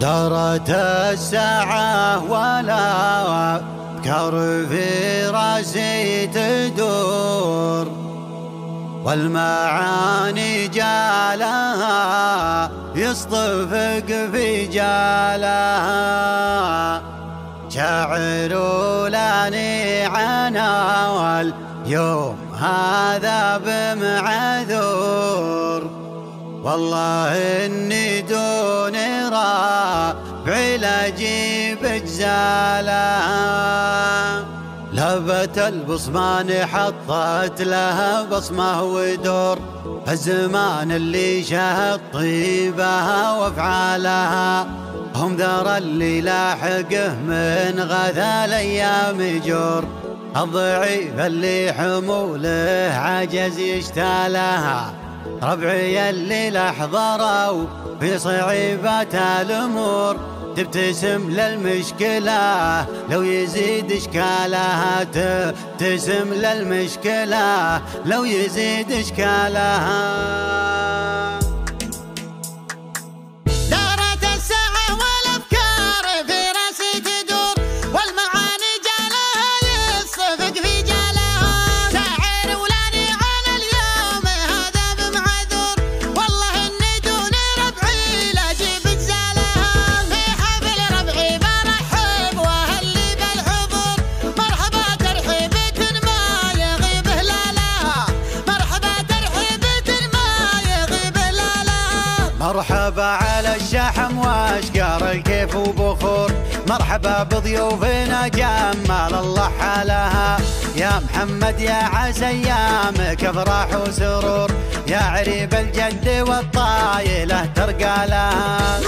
دارت الساعة ولا كر في راسي تدور والمعاني جالها يصطفق في جالها. شاعر لاني عنا واليوم هذا بمعذور. والله إني دون رابع لاجيب اجزالها لبت البصمان حطت لها بصمة ودور الزمان اللي شهد طيبها وأفعالها. هم ذر اللي لاحقه من غثى الأيام جور. الضعيف اللي حموله عجز يشتالها. ربعي اللي لحظروا في صعيبات الأمور. تبتسم للمشكلة لو يزيد إشكالها تبتسم للمشكلة لو يزيد إشكالها. مرحبا على الشحم واشقار الكيف وبخور. مرحبا بضيوفنا جمال الله حالها. يا محمد يا عسى ايامك افراح وسرور يا عريب الجد والطايلة ترقى لها.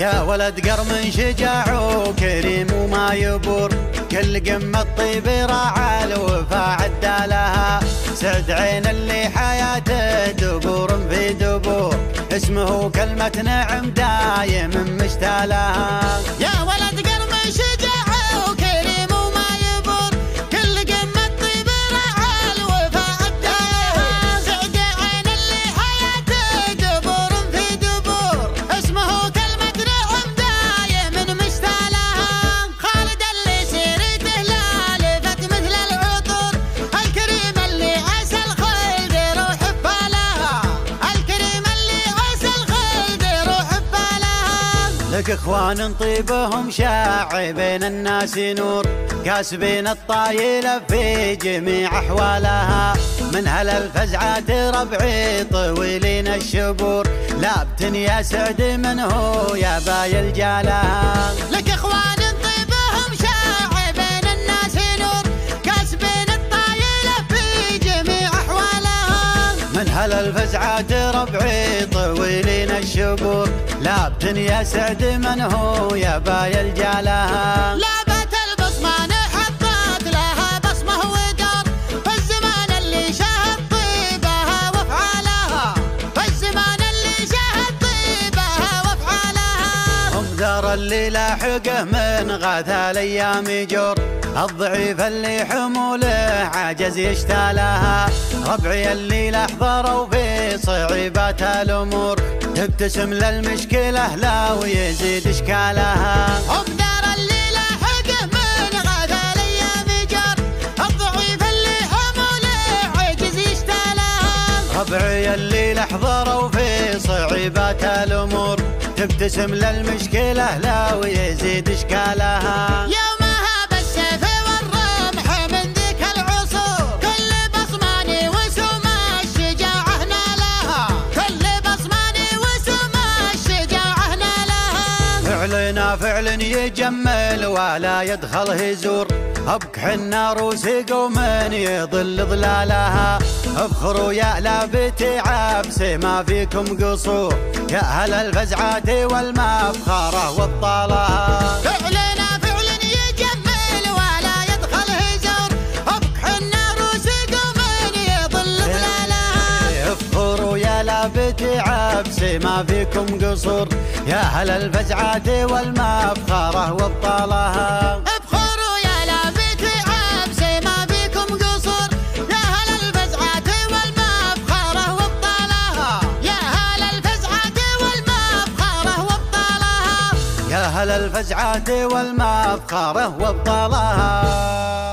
يا ولد قرم شجاع وكريم وما يبور. كل قمة طيب راعى الوفا عدى لها. سعد عين اللي حياته دبور في دبور. اسمه كلمة نعم دايم مشتالها يا ولد لك إخوان طيبهم شاع بين الناس نور كاسبين الطايلة في جميع أحوالها. من هل الفزعات ربعي طويلين الشبور لابتن يا سعد من هو يا باي الجالها لك إخوان من هل الفزعات ربعي طويلين الشبور لابتن يا سعد من هو يا باي الجالها لابت اللي لاحقه من غاثى الأيام جور الضعيف اللي حموله عجز يشتالها. ربعي اللي لحظروا في صعيبات الأمور. تبتسم للمشكلة لا ويزيد إشكالها. دار اللي لاحقه من غدا الأيام جار الضعيف اللي حموله عجز يشتالها ربعي اللي لحظروا في صعيبات الأمور تبتسم للمشكلة لا ويزيد اشكالها يا فعلنا فعل يجمل ولا يدخل هزور. أبك حنا روسق ومن يضل ظلالها. افخروا يا لابتي عبسي ما فيكم قصور يا أهل الفزعات والمفخره والطالة. عبسي ما فيكم قصور يا هل الفزعات والمفخره والطالها وابطالها يا هل الفزعات والمفخرة وابطالها